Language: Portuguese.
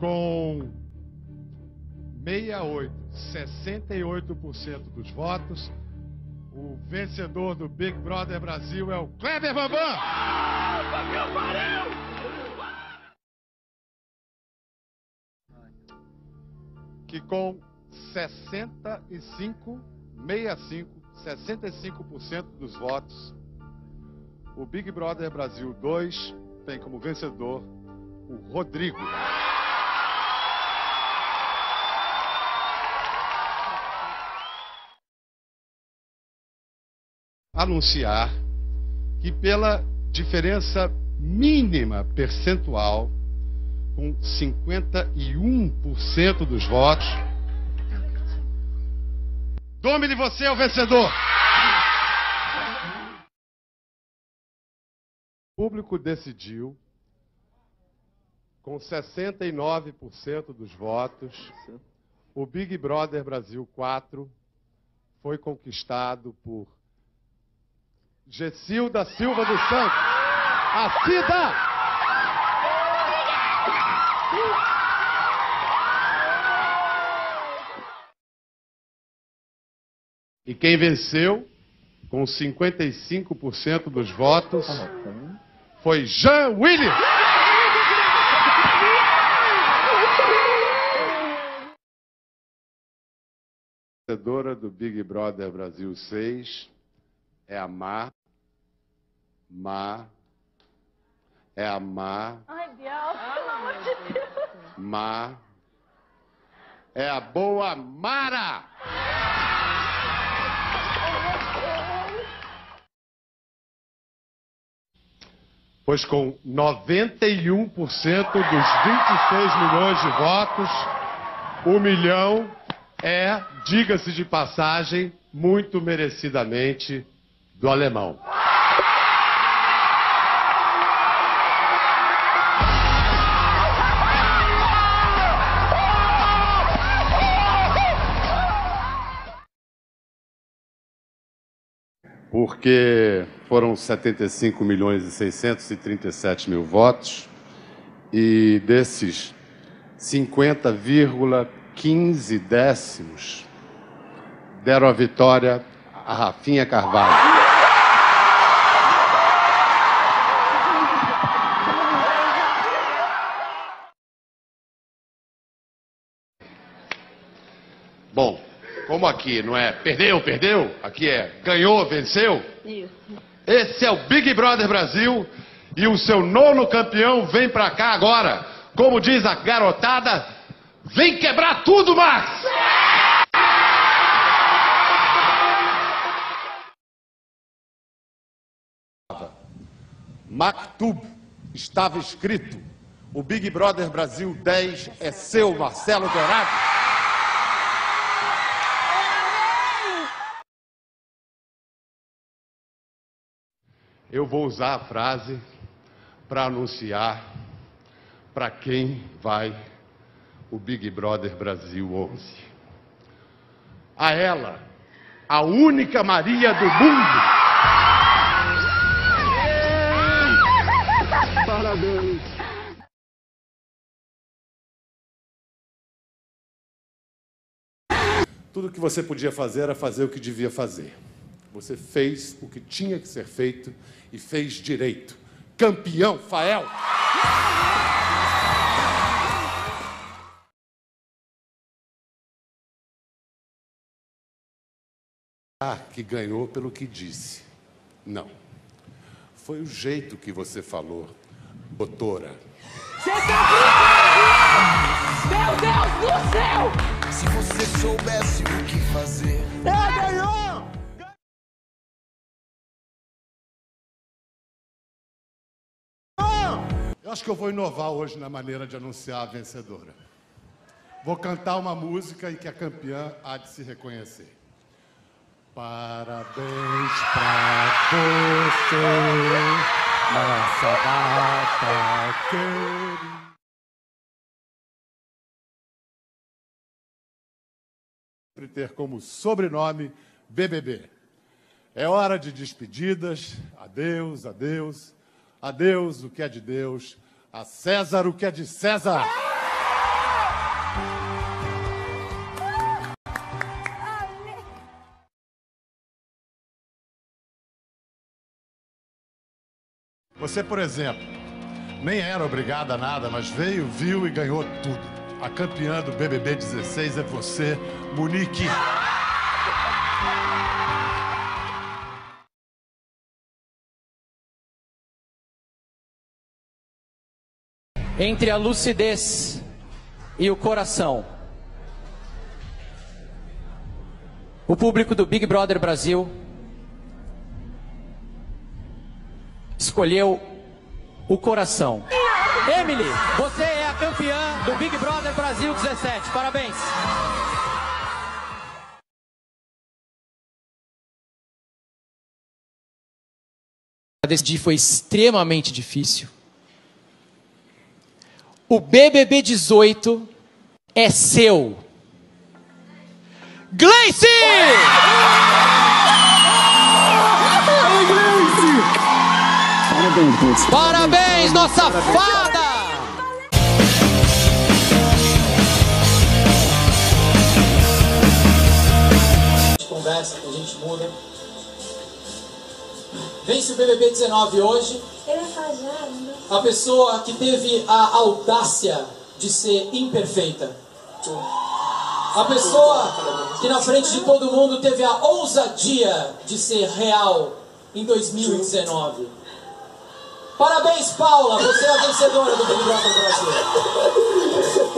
com 68, 68% dos votos, o vencedor do Big Brother Brasil é o Kleber Bambam. Que com 65, 65, 65% dos votos, o Big Brother Brasil 2 tem como vencedor o Rodrigo. Anunciar que pela diferença mínima percentual, com 51% dos votos, Domine você é o vencedor. O público decidiu com 69% dos votos, o Big Brother Brasil 4 foi conquistado por Gessilda Silva dos Santos. A Cida! E quem venceu, com 55% dos votos, foi Jean Willis. vencedora do Big Brother Brasil 6 é a Má. Má. É a Má. Ai, Biel, pelo amor de Deus. Má. É a boa Mara. Pois com 91% dos 26 milhões de votos, o milhão é, diga-se de passagem, muito merecidamente do alemão. Porque foram 75 milhões e 637 mil votos e desses 50,15 décimos deram a vitória a Rafinha Carvalho. Bom, como aqui não é perdeu, perdeu, aqui é ganhou, venceu. Isso. Esse é o Big Brother Brasil e o seu nono campeão vem pra cá agora. Como diz a garotada, vem quebrar tudo, Max! Maktub estava escrito: o Big Brother Brasil 10 é seu, Marcelo Dourado. Eu vou usar a frase para anunciar para quem vai o Big Brother Brasil 11. A ela, a única Maria do mundo. Parabéns. Tudo que você podia fazer era fazer o que devia fazer. Você fez o que tinha que ser feito e fez direito. Campeão, Fael! Ah, que ganhou pelo que disse. Não. Foi o jeito que você falou, doutora. Você tá brincando! Meu Deus do céu! Se você soubesse o que fazer. Eu acho que eu vou inovar hoje na maneira de anunciar a vencedora. Vou cantar uma música em que a campeã há de se reconhecer. Parabéns pra você nessa data querida. Ter como sobrenome BBB. É hora de despedidas. Adeus, adeus. A Deus o que é de Deus, a César o que é de César. Você, por exemplo, nem era obrigada a nada, mas veio, viu e ganhou tudo. A campeã do BBB 16 é você, Monique. Entre a lucidez e o coração. O público do Big Brother Brasil escolheu o coração. Emily, você é a campeã do Big Brother Brasil 17. Parabéns. Decidir foi extremamente difícil. O BBB 18 é seu. Gleice! Parabéns, nossa fada! A gente conversa, a gente muda. Vence o BBB 19 hoje. É né? A pessoa que teve a audácia de ser imperfeita. A pessoa que na frente de todo mundo teve a ousadia de ser real em 2019. Parabéns, Paula! Você é a vencedora do Big Brother Brasil.